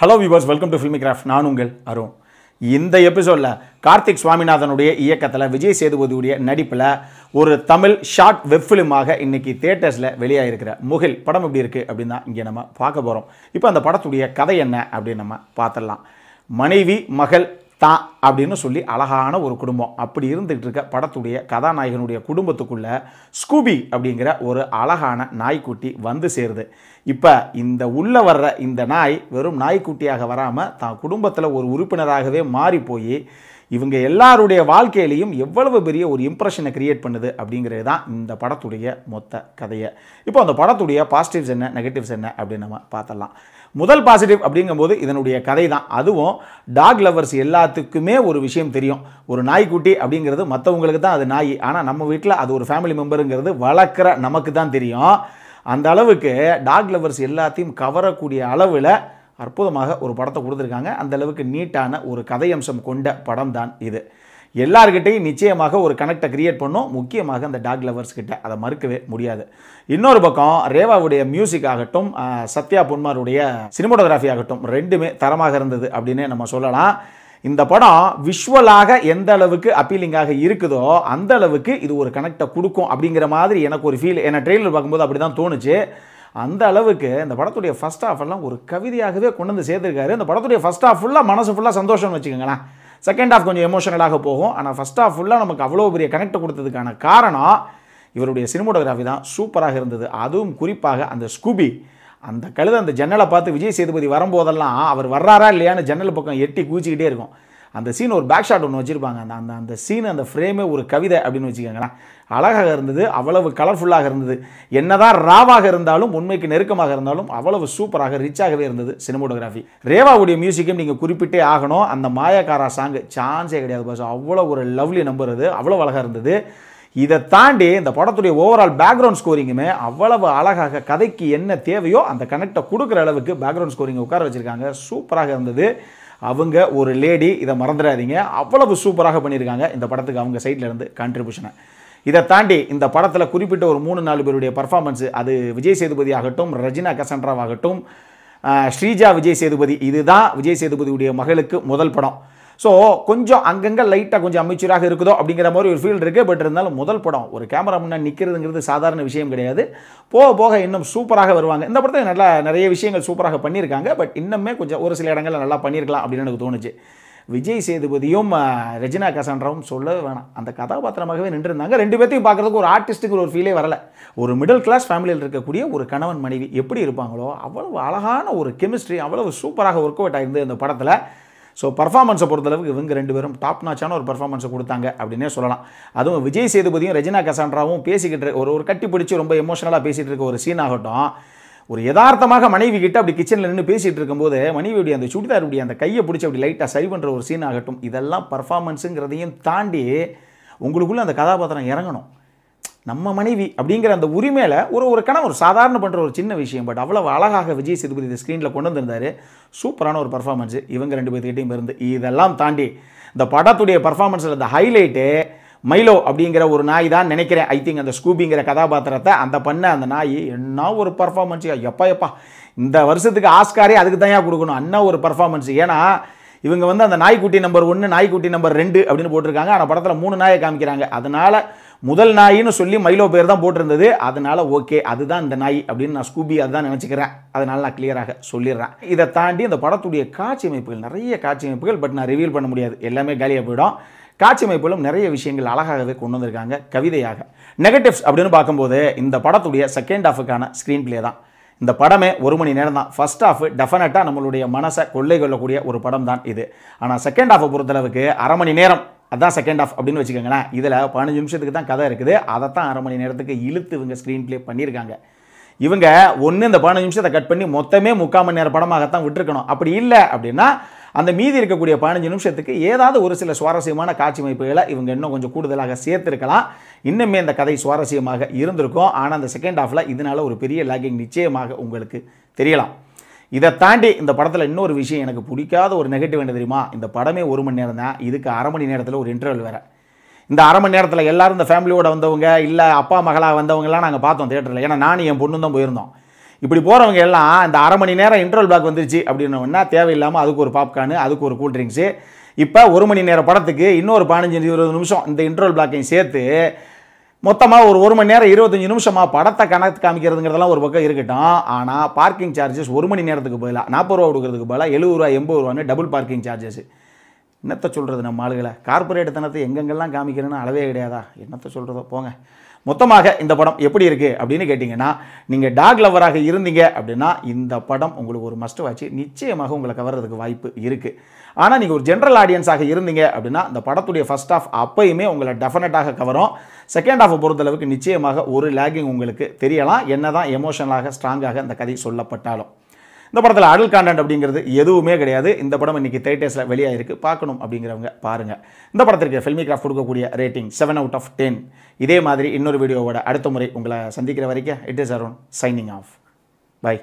Hello viewers welcome to Filmy Craft நான் உங்கள் அருண். இந்த எபிசோடில் கார்த்திக் சுவாமிநாதனுடைய இயக்கத்தில் விஜய் சேதுபதியுடைய நடிப்பில் ஒரு தமிழ் ஷார்ட் வெப் ஃபிலிமாக இன்னைக்கு தேட்டர்ஸில் வெளியாகிருக்கிற முகில் படம் எப்படி இருக்குது அப்படின்னு தான் இங்கே நம்ம பார்க்க போகிறோம் இப்போ அந்த படத்துடைய கதை என்ன அப்படின்னு நம்ம பார்த்துடலாம். மனைவி மகள் தான் அப்படின்னு சொல்லி அழகான ஒரு குடும்பம். அப்படி இருந்துகிட்டு இருக்க படத்துடைய கதாநாயகனுடைய குடும்பத்துக்குள்ள ஸ்கூபி அப்படிங்கிற ஒரு அழகான நாய்க்குட்டி வந்து சேருது. இப்போ இந்த உள்ளே வர்ற இந்த நாய் வெறும் நாய்க்குட்டியாக வராமல் தான் குடும்பத்தில் ஒரு உறுப்பினராகவே மாறி போய் இவங்க எல்லாருடைய வாழ்க்கையிலையும் எவ்வளவு பெரிய ஒரு இம்ப்ரெஷனை கிரியேட் பண்ணுது அப்படிங்கிறது தான் இந்த படத்துடைய மொத்த கதையை. இப்போ அந்த படத்துடைய பாசிட்டிவ்ஸ் என்ன நெகட்டிவ்ஸ் என்ன அப்படின்னு நம்ம பார்த்தலாம் முதல் பாசிட்டிவ் அப்படிங்கும்போது இதனுடைய கதை தான் அதுவும் டாக் லவர்ஸ் எல்லாத்துக்குமே ஒரு விஷயம் தெரியும். ஒரு நாய்க்குட்டி அப்படிங்கிறது மற்றவங்களுக்கு தான் அது நாய். ஆனால் நம்ம வீட்டில் அது ஒரு ஃபேமிலி மெம்பருங்கிறது வளர்க்குற நமக்கு தான் தெரியும். அந்த அளவுக்கு டாக் லவர்ஸ் எல்லாத்தையும் கவரக்கூடிய அளவில் அற்புதமாக ஒரு படத்தை கொடுத்துருக்காங்க. அந்த அளவுக்கு நீட்டான ஒரு கதையம்சம் கொண்ட படம் தான் இது. எல்லார்கிட்டையும் நிச்சயமாக ஒரு கனெக்டை கிரியேட் பண்ணும். முக்கியமாக அந்த டாக் லவர்ஸ் கிட்ட. அதை மறுக்கவே முடியாது. இன்னொரு பக்கம் ரேவாவுடைய மியூசிக் ஆகட்டும் சத்யா பொன்மாருடைய சினிமோட்டோகிராஃபி ஆகட்டும் ரெண்டுமே தரமாக இருந்தது அப்படின்னே நம்ம சொல்லலாம். இந்த படம் விஷுவலாக எந்த அளவுக்கு அப்பீலிங்காக இருக்குதோ அந்த அளவுக்கு இது ஒரு கனெக்டை கொடுக்கும் அப்படிங்கிற மாதிரி எனக்கு ஒரு ஃபீல் என்ன ட்ரெயிலர் பார்க்கும்போது அப்படி தான் தோணுச்சு. அந்த அளவுக்கு இந்த படத்துடைய ஃபஸ்ட் ஹாஃப் எல்லாம் ஒரு கவிதையாகவே கொண்டு வந்து சேர்த்துருக்காரு. இந்த படத்துடைய ஃபஸ்ட் ஹாஃப் ஃபுல்லாக மனசு ஃபுல்லாக சந்தோஷம்னு வச்சுக்கோங்களேன். செகண்ட் ஆஃப் கொஞ்சம் எமோஷனலாக போகும். ஆனால் ஃபஸ்ட் ஆஃப் ஃபுல்லாக நமக்கு அவ்வளோ பெரிய கனெக்ட் கொடுத்ததுக்கான காரணம் இவருடைய சினிமோட்டோகிராஃபி தான் சூப்பராக இருந்தது. அதுவும் குறிப்பாக அந்த ஸ்கூபி அந்த கழுத அந்த ஜன்னலை பார்த்து விஜய் சேதுபதி வரும்போதெல்லாம் அவர் வர்றாரா இல்லையான்னு ஜன்னல் பக்கம் எட்டி குதிச்சிக்கிட்டே இருக்கும். அந்த சீன் ஒரு பேக் ஷாட் ஒன்று வச்சுருப்பாங்க. அந்த அந்த அந்த சீன் அந்த ஃப்ரேமே ஒரு கவிதை அப்படின்னு வச்சுக்கோங்களேன். அழகாக இருந்தது அவ்வளவு கலர்ஃபுல்லாக இருந்தது. என்னதான் ராவாக இருந்தாலும் உண்மைக்கு நெருக்கமாக இருந்தாலும் அவ்வளவு சூப்பராக ரிச்சாகவே இருந்தது சினிமோட்டோகிராஃபி ரேவாவுடைய மியூசிக்கும் நீங்கள் குறிப்பிட்டே ஆகணும். அந்த மாயாக்காரா சாங்கு சான்ஸே கிடையாது பாஸ் அவ்வளோ ஒரு லவ்லி நம்பர் அது. அவ்வளோ அழகாக இருந்தது. இதை தாண்டி இந்த படத்துடைய ஓவரால் பேக்ரவுண்ட் ஸ்கோரிங்குமே அவ்வளவு அழகாக கதைக்கு என்ன தேவையோ அந்த கனெக்டை கொடுக்குற அளவுக்கு பேக்ரவுண்ட் ஸ்கோரிங்கை உட்கார வச்சுருக்காங்க. சூப்பராக இருந்தது. அவங்க ஒரு லேடி இதை மறந்துடாதீங்க. அவ்வளவு சூப்பராக பண்ணியிருக்காங்க. இந்த படத்துக்கு அவங்க சைட்லேருந்து கான்ட்ரிபியூஷனை இதை தாண்டி இந்த படத்தில் குறிப்பிட்ட ஒரு மூணு நாலு பேருடைய பர்ஃபார்மன்ஸ் அது விஜய் சேதுபதி ஆகட்டும் ரஜினா கசன்ராவாகட்டும் ஆகட்டும் ஸ்ரீஜா விஜய் சேதுபதி இதுதான் விஜய் சேதுபதியுடைய மகளுக்கு முதல் படம். ஸோ கொஞ்சம் அங்கங்கே லைட்டாக கொஞ்சம் அமைச்சராக இருக்குதோ அப்படிங்கிற மாதிரி ஒரு ஃபீல் இருக்குது பட் இருந்தாலும் முதல் படம் ஒரு கேமரா முன்னாடி நிற்கிறதுங்கிறது சாதாரண விஷயம் கிடையாது. போக போக இன்னும் சூப்பராக வருவாங்க. இந்த படத்தில் நல்லா நிறைய விஷயங்கள் சூப்பராக பண்ணியிருக்காங்க. பட் இன்னுமே கொஞ்சம் ஒரு சில இடங்களில் நல்லா பண்ணியிருக்கலாம் அப்படின்னு எனக்கு தோணுச்சு. விஜய் சேதுபதியும் ரஜினா ரெஜினா கசான்ராவும் சொல்ல வேணாம். அந்த கதாபாத்திரமாகவே நின்றுருந்தாங்க. ரெண்டு பேர்த்தையும் பார்க்குறதுக்கு ஒரு ஆர்டிஸ்ட்டுக்கு ஒரு ஃபீலே வரல. ஒரு மிடில் கிளாஸ் ஃபேமிலியில் இருக்கக்கூடிய ஒரு கணவன் மனைவி எப்படி இருப்பாங்களோ அவ்வளவு அழகான ஒரு கெமிஸ்ட்ரி அவ்வளவு சூப்பராக ஒர்க் அவுட் ஆகிருந்து அந்த படத்தில். ஸோ பர்ஃபார்மன்ஸை பொறுத்தளவுக்கு இவங்க ரெண்டு பேரும் டாப் நாச்சான ஒரு பர்ஃபார்மன்ஸை கொடுத்தாங்க அப்படின்னே சொல்லலாம். அதுவும் விஜய் சேதுபதியும் ரெஜினா கசான்ராவும் பேசிக்கிட்டு ஒரு ஒரு கட்டி பிடிச்சி ரொம்ப எமோஷனலாக பேசிகிட்டு இருக்க ஒரு சீன் ஆகட்டும் ஒரு யதார்த்தமாக மனைவி கிட்ட அப்படி கிச்சனில் நின்று பேசிகிட்டு இருக்கும்போது மனைவியுடைய அந்த சுடிதாருடைய அந்த கையை பிடிச்சி அப்படி லைட்டாக சரி பண்ணுற ஒரு சீன் ஆகட்டும் இதெல்லாம் பர்ஃபார்மன்ஸுங்கிறதையும் தாண்டி உங்களுக்குள்ளே அந்த கதாபாத்திரம் இறங்கணும். நம்ம மனைவி அப்படிங்கிற அந்த உரிமையில் ஒரு ஒரு கணவர் ஒரு சாதாரண பண்ணுற ஒரு சின்ன விஷயம். பட் அவ்வளவு அழகாக விஜய் சேதுபதி இந்த ஸ்க்ரீனில் கொண்டு வந்திருந்தார். சூப்பரான ஒரு பர்ஃபார்மன்ஸ் இவங்க ரெண்டு பேர்த்துக்கிட்டையும் இருந்து. இதெல்லாம் தாண்டி இந்த படத்துடைய பர்ஃபார்மன்ஸில் இந்த ஹைலைட்டு மைலோ அப்படிங்கிற ஒரு நாய் தான் நினைக்கிறேன். ஐ திங்க் அந்த ஸ்கூபிங்கிற கதாபாத்திரத்தை அந்த பண்ண அந்த நாய் என்ன ஒரு பர்ஃபார்மன்ஸ் எப்பா எப்பா? இந்த வருஷத்துக்கு ஆஸ்காரே அதுக்கு தான் கொடுக்கணும். அண்ணா ஒரு பர்ஃபார்மன்ஸ் ஏன்னா இவங்க வந்து அந்த நாய்க்குட்டி நம்பர் ஒன்று நாய்க்குட்டி நம்பர் ரெண்டு அப்படின்னு போட்டிருக்காங்க. ஆனால் படத்தில் மூணு நாயை காமிக்கிறாங்க. அதனால் முதல் நாயின்னு சொல்லி மைலோ பேர் தான் போட்டிருந்தது. அதனால ஓகே அதுதான் இந்த நாய் அப்படின்னு நான் ஸ்கூபி அதுதான் நினச்சிக்கிறேன். அதனால நான் கிளியராக சொல்லிடுறேன். இதை தாண்டி இந்த படத்துடைய காட்சி அமைப்புகள் நிறைய காட்சி அமைப்புகள் பட் நான் ரிவீல் பண்ண முடியாது. எல்லாமே காலியாக போயிடும். காட்சி அமைப்பிலும் நிறைய விஷயங்கள் அழகாகவே கொண்டு வந்திருக்காங்க. கவிதையாக. நெகட்டிவ்ஸ் அப்படின்னு பார்க்கும்போது இந்த படத்துடைய செகண்ட் ஹாஃபுக்கான ஸ்க்ரீன் ப்ளே தான். இந்த படமே ஒரு மணி நேரம் தான். ஃபர்ஸ்ட் ஹாஃப் டெஃபினட்டாக நம்மளுடைய மனசை கொள்ளை கொள்ளக்கூடிய ஒரு படம் தான் இது ஆனால் செகண்ட் ஹாஃபை பொறுத்தளவுக்கு அரை மணி நேரம் அதான் செகண்ட் ஆஃப் அப்படின்னு வச்சுக்கோங்களேன். இதில் பதினஞ்சு நிமிஷத்துக்கு தான் கதை இருக்குது. அதை தான் அரை மணி நேரத்துக்கு இழுத்து இவங்க ஸ்க்ரீன் ப்ளே பண்ணியிருக்காங்க. இவங்க ஒன்று இந்த பதினஞ்சு நிமிஷத்தை கட் பண்ணி மொத்தமே முக்கால் மணி நேர படமாகத்தான் விட்டுருக்கணும். அப்படி இல்லை அப்படின்னா அந்த மீதி இருக்கக்கூடிய பதினஞ்சு நிமிஷத்துக்கு ஏதாவது ஒரு சில சுவாரஸ்யமான காட்சி அமைப்புகளை இவங்க இன்னும் கொஞ்சம் கூடுதலாக சேர்த்துருக்கலாம். இன்னுமே இந்த கதை சுவாரஸ்யமாக இருந்திருக்கும். ஆனால் அந்த செகண்ட் ஆஃபில் இதனால் ஒரு பெரிய லாகிங் நிச்சயமாக உங்களுக்கு தெரியலாம். இதை தாண்டி இந்த படத்தில் இன்னொரு விஷயம் எனக்கு பிடிக்காத ஒரு நெகட்டிவ் என்ன தெரியுமா? இந்த படமே ஒரு மணி நேரம் தான் இதுக்கு அரை மணி நேரத்தில் ஒரு இன்டர்வல் வேறு. இந்த அரை மணி நேரத்தில் எல்லாரும் இந்த ஃபேமிலியோட வந்தவங்க இல்லை அப்பா மகளாக வந்தவங்கலாம் நாங்கள் பார்த்தோம் தேட்டரில் ஏன்னா நானும் என் பொண்ணு தான் போயிருந்தோம். இப்படி போகிறவங்க எல்லாம் இந்த அரை மணி நேரம் இன்ட்ரோல் பிளாக் வந்துருச்சு அப்படின்னா தேவையில்லாமல் அதுக்கு ஒரு பாப்கார்னு அதுக்கு ஒரு கூல் ட்ரிங்க்ஸு இப்போ ஒரு மணி நேரம் படத்துக்கு இன்னொரு பதினஞ்சு இருபது நிமிஷம் இந்த இன்ட்ரோல் பிளாக்கையும் சேர்த்து மொத்தமாக ஒரு ஒரு மணி நேரம் இருபத்தஞ்சு நிமிஷமாக படத்தை கணக்கு காமிக்கிறதுங்கிறதெல்லாம் ஒரு பக்கம் இருக்கட்டும். ஆனால் பார்க்கிங் சார்ஜஸ் ஒரு மணி நேரத்துக்கு பதிலாக நாற்பது ரூபா கொடுக்குறதுக்கு பதிலாக எழுபது ரூபா எண்பது ரூபான்னு டபுள் பார்க்கிங் சார்ஜஸ் என்னத்தை சொல்கிறது நம்ம ஆளுகளை? கார்ப்பரேட் தனத்தை எங்கெங்கெல்லாம் காமிக்கிறேன்னு அளவே கிடையாதா? என்னத்தை சொல்கிறதோ போங்க. மொத்தமாக இந்த படம் எப்படி இருக்குது அப்படின்னு கேட்டிங்கன்னா நீங்கள் டாக் லவராக இருந்தீங்க அப்படின்னா இந்த படம் உங்களுக்கு ஒரு மஸ்ட் வாட்ச் நிச்சயமாக உங்களை கவர்றதுக்கு வாய்ப்பு இருக்குது ஆனால் நீங்கள் ஒரு ஜென்ரல் ஆடியன்ஸாக இருந்தீங்க அப்படின்னா இந்த படத்துடைய ஃபர்ஸ்ட் ஆஃப் அப்பயுமே உங்களை டெஃபினட்டாக கவரும். செகண்ட் ஹாஃபை பொறுத்தளவுக்கு நிச்சயமாக ஒரு லேகிங் உங்களுக்கு தெரியலாம். என்ன தான் எமோஷனலாக ஸ்ட்ராங்காக அந்த கதை சொல்லப்பட்டாலும். இந்த படத்தில் அடல் கான்டென்ட் அப்படிங்கிறது எதுவுமே கிடையாது. இந்த படம் இன்னைக்கு தேட்டர்ஸில் வெளியாயிருக்கு. பார்க்கணும் அப்படிங்கிறவங்க பாருங்கள் இந்த படத்திற்கு ஃபில்மி கிராஃப்ட் கொடுக்கக்கூடிய rating seven out of ten இதே மாதிரி இன்னொரு வீடியோவோட அடுத்த முறை உங்களை சந்திக்கிற வரைக்கும் it is around signing off bye